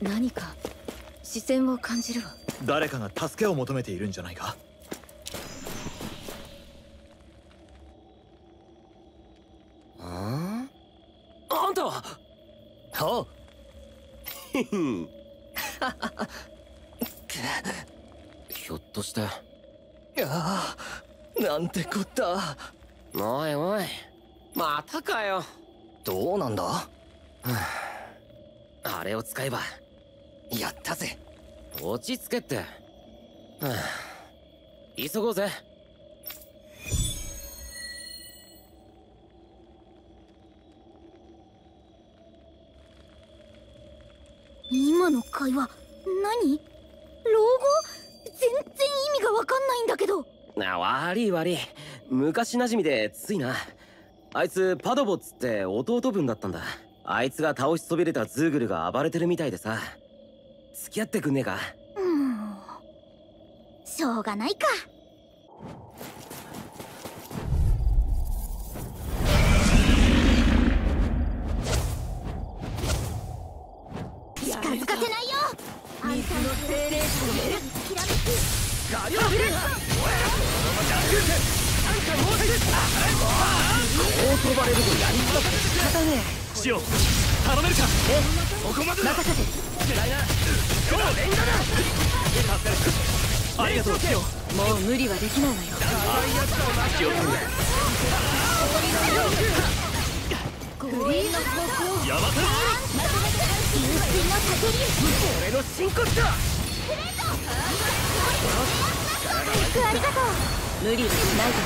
何か視線を感じるわ。誰かが助けを求めているんじゃないか？ああんたは？おうひょっとして。いやーなんてこった。おいおい。またかよ。どうなんだ？あれを使えばやったぜ。落ち着けって。は あ急ごうぜ。今の会話何？老後？全然意味がわかんないんだけど。あ悪い悪い。昔なじみでついな。あいつパドボっつって弟分だったんだ。あいつが倒しそびれたズーグルが暴れてるみたいでさ付き合ってくんねえか？うん。しょうがないか。近づかせないよ。あんたの精霊きらめきガリョフレこう飛ばれるとやりづらくて仕方ねシオ頼めるか？こまでだ。任せて。辛いな今日連打だありがとうシオもう無理はできないわよ。シオ君グリーンの方向ヤマタ流水の叫び俺の真骨だありがとう無理はしないで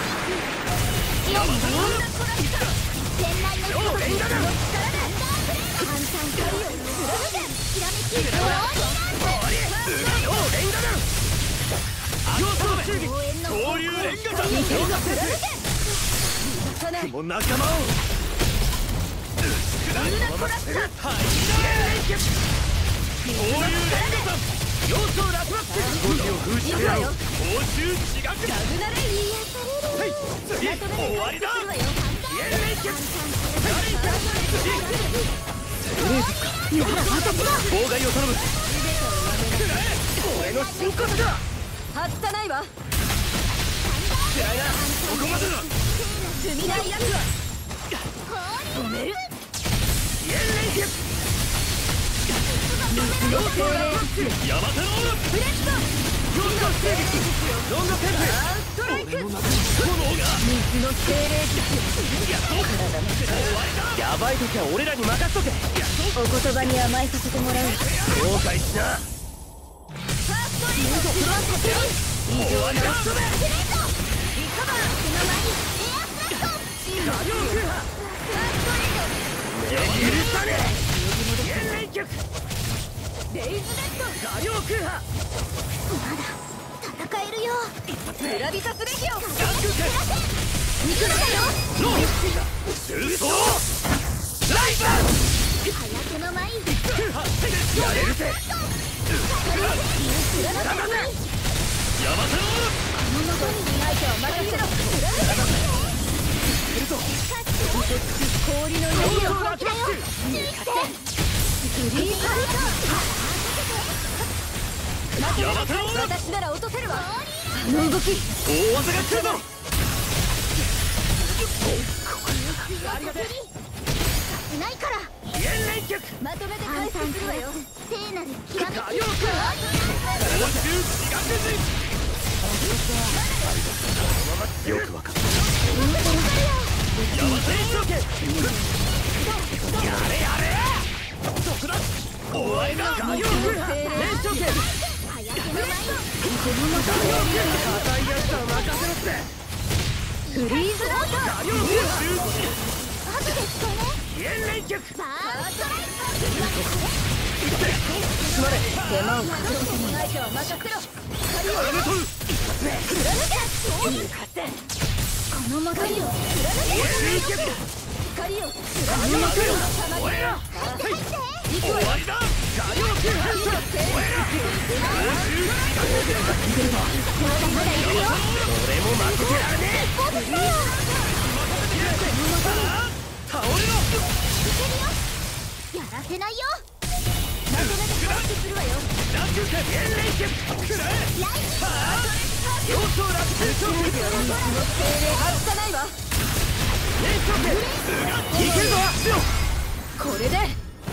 イオン店内の人と連打だ簡単キャリを打だ要素めーン応援の恐竜レンガだ見てるかさないも仲間を恐竜レンガだ要素ラスマック動きを封じてやろう報酬違くラグナレ癒される次終わりだ。するわよ妨害を頼む俺の真骨だ外さないわ辛いなここまでだ踏みないやつは止める支援連結水の精霊ヤマタロングセービストライク炎が水の精霊やばい時は俺らに任せとけ。お言葉に甘えさせてもらう。後悔しな。ーその前にエアスラットガリョウクハ許さねえ支援連結レイズレッドガリョウクハまだ戦えるよ。ブラビタスレギオン肉だよ重装ライバ早手の前に。ルやれるぜ貫けないヤマタロールこの残りに相手を任せろ氷の槍を放棄だよ注意して。グリーンハール私なら落とせるわ。あの動き。大技が来るぞ。いないから。支援連結まとめて回復するわよ。聖なる極めガリョウクハ報酬違くじよくわかった。ヤマタロールやれやれ。そこだお前だガリョウクハ連勝権この元にを貫を貫け終わりだこれで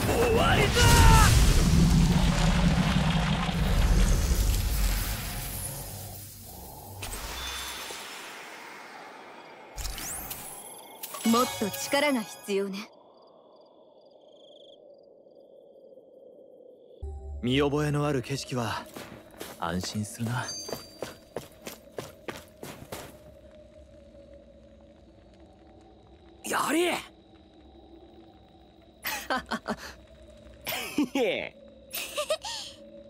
終わりだもっと力が必要ね。見覚えのある景色は安心するな。やれ!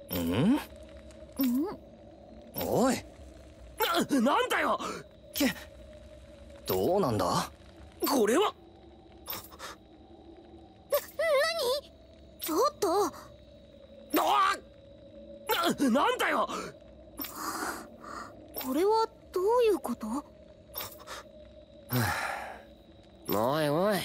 うん?おい。ななんだよ!けどうなんだ?これは。ちょっと。あななんだよ！これはどういうこと？おいおい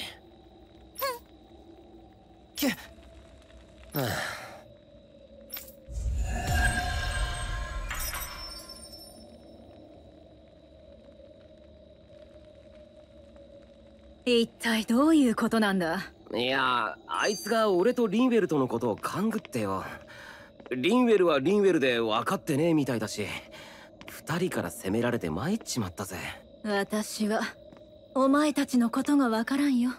体どういうことなんだ？いやあいつが俺とリンウェルとのことを勘ぐってよ。リンウェルはリンウェルで分かってねえみたいだし二人から責められて参っちまったぜ。私はお前たちのことがわからんよ。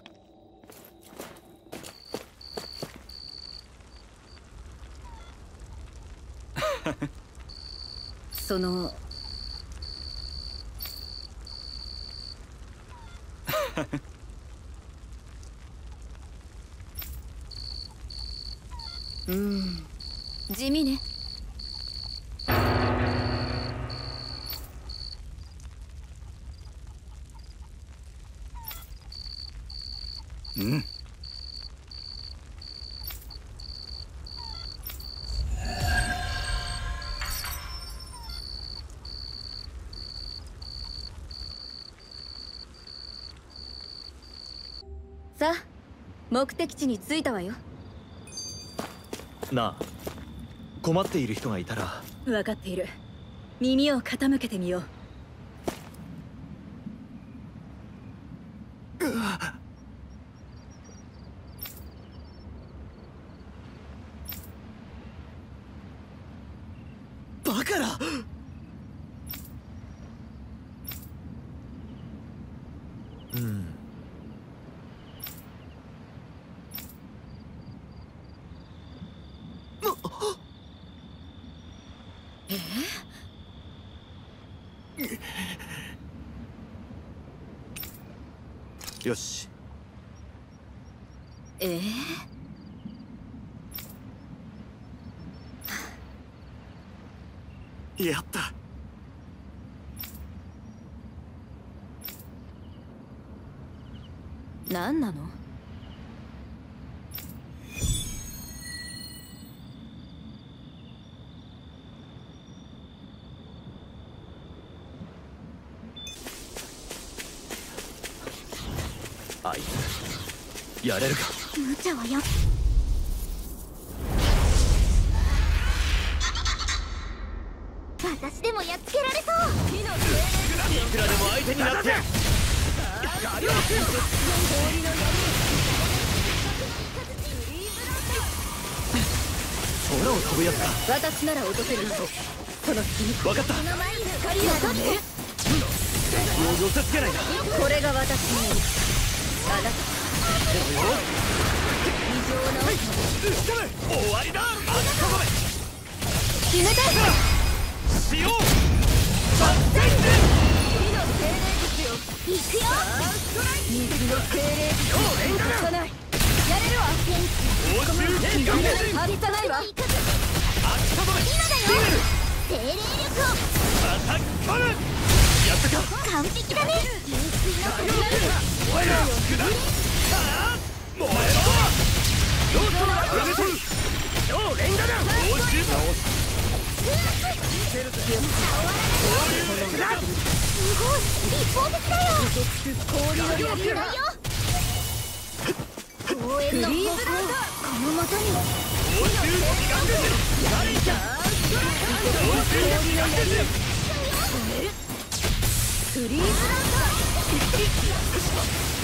その うん。地味ね。うん。さあ目的地に着いたわよな。あ困っている人がいたら。分かっている。耳を傾けてみよう。バカなうんよし。ええ？やった。何なのあいつやれるか。無茶はや。私でもやっつけられそう。いくらでも相手になって。空を飛ぶやつか。私なら落とせるその隙に分かった。の前に。光を当てもう寄せつけないなこれが私のあなた終わりだ決めたぞしよ。行くよ。水の精霊術をさないやれるわ応酬気が外さないわ今だよ。精霊力アタックコルやったか完璧だね純粋なフリーズランド。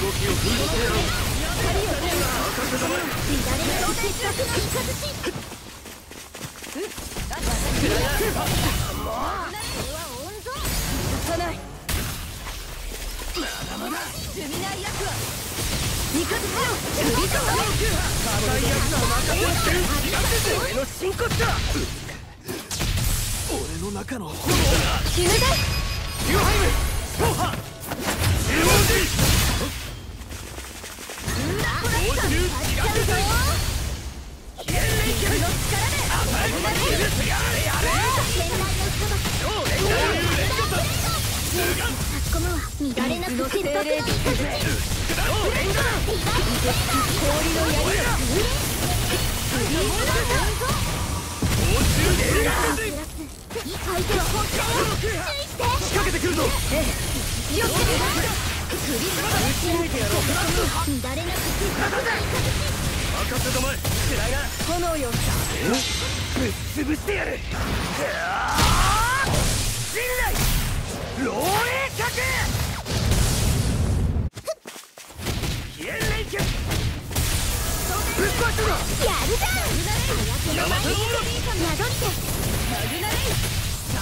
動きを踏んでやろう中の炎が決めて相手は本気だよ注意し。て仕掛けてくるぞよくクリスマス打ち抜いてやろう乱れなく決闘の三日任せたまえ白髪炎よぶっ潰してやる信頼漏洩角消えん連携ぶっ壊すぞやるじゃん。山田の者宿ってマグナレイダメだよ面がやって差し込むわ私に任せて超ハリウッド追い詰めてるあとは殴りまくれ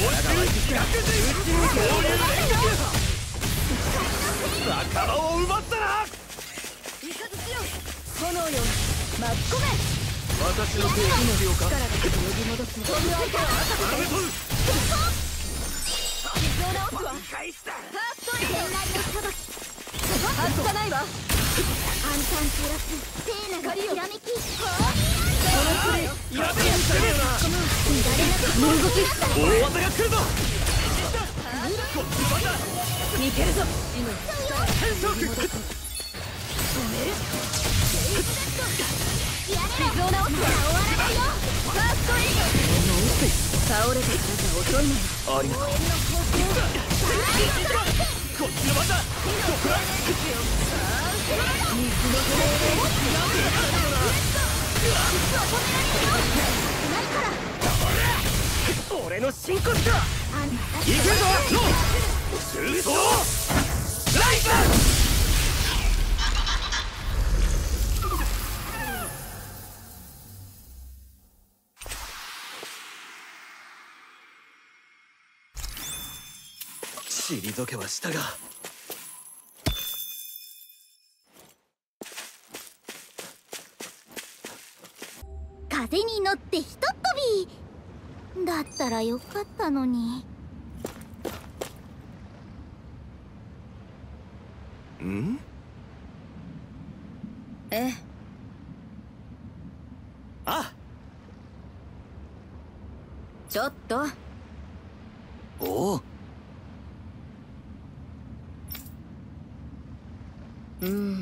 仲間を奪ったな炎よ巻き込め私の手をか力で呼び戻す飛ぶ相手はダメとる傷を直すわファーストエンライの裁き外さないわ暗淡照らす聖なるひらめきこのプレイやべえ攻めるな乱れなく動きなさい大技が来る。ぞ。見ける。ぞ。天職止めるやれ傷を直すから終わらないよファーストエイド倒れてからじゃ遅いのよありがとう応援の方向こっちの番だ俺の真骨だあんたいけるぞ。ロー中層ライザ退けはしたが。風に乗ってひとっ飛びだったらよかったのに。ん？え？あ！ちょっと。おお。うん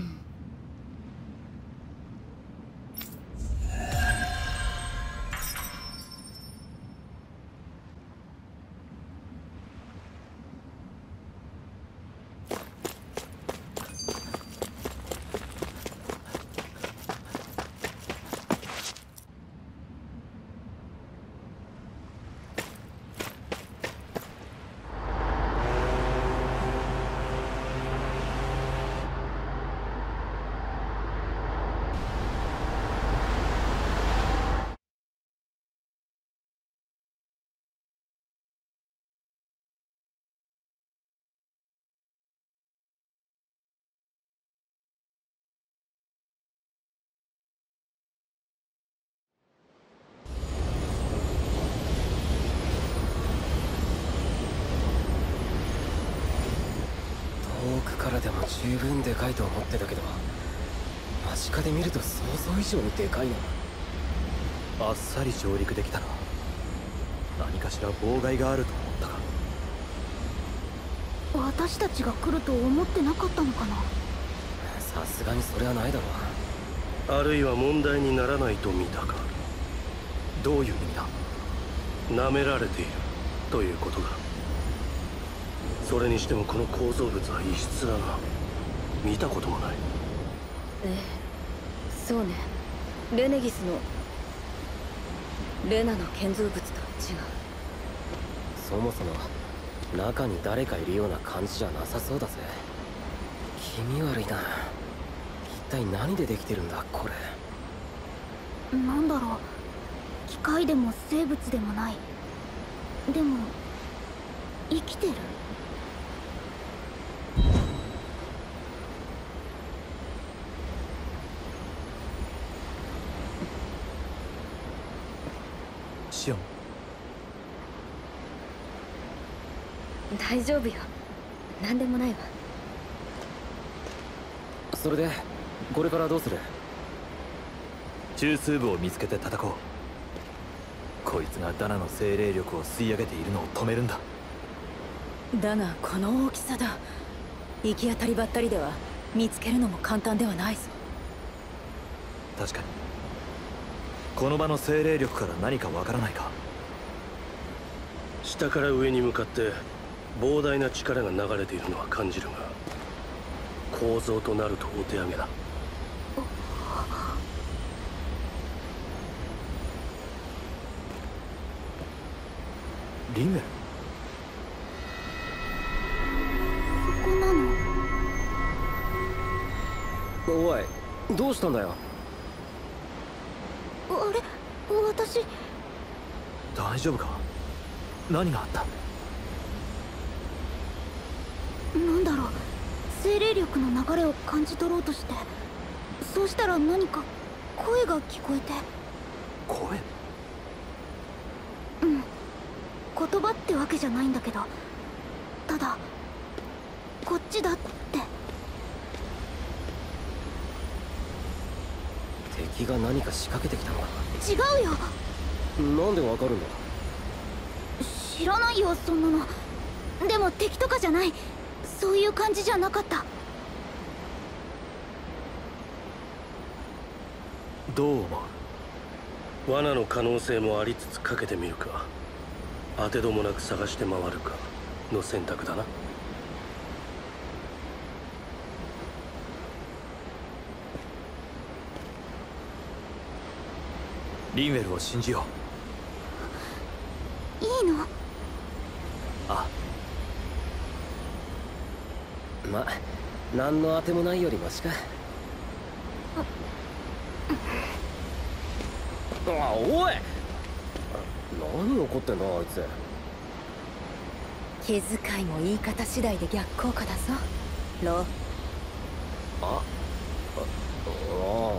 かいと思ってたけど間近で見ると想像以上にでかいな。あっさり上陸できたな。何かしら妨害があると思ったか。私たちが来ると思ってなかったのかな。さすがにそれはないだろうあるいは問題にならないと見たか。どういう意味だ？舐められているということだ。それにしてもこの構造物は異質だな。見たこともない。ええそうね。レネギスのレナの建造物とは違う。そもそも中に誰かいるような感じじゃなさそうだぜ。気味悪いな。一体何でできてるんだこれ。なんだろう。機械でも生物でもない。でも生きてる大丈夫よ。何でもないわ。それでこれからどうする？中枢部を見つけて叩こう。こいつがダナの精霊力を吸い上げているのを止めるんだ。だがこの大きさだ。行き当たりばったりでは見つけるのも簡単ではないぞ。確かにこの場の精霊力から何かわからないか下から上に向かって膨大な力が流れているのは感じるが構造となるとお手上げだ。リンゲルここなの？おいどうしたんだよ？あれ？私。大丈夫か？何があった？なんだろう精霊力の流れを感じ取ろうとして。そうしたら何か声が聞こえて。声？うん。言葉ってわけじゃないんだけど。ただこっちだって。敵が何か仕掛けてきたのか？違うよ。なんでわかるんだ？知らないよそんなの。でも敵とかじゃないそういう感じじゃなかった。どう思う？罠の可能性もありつつかけてみるか。当てどもなく探して回るか。の選択だな。リンウェルを信じよう。いいの？あま何の当てもないよりマシか。あおい！何怒ってんだあいつ。気遣いも言い方次第で逆効果だぞ。ロー。あああ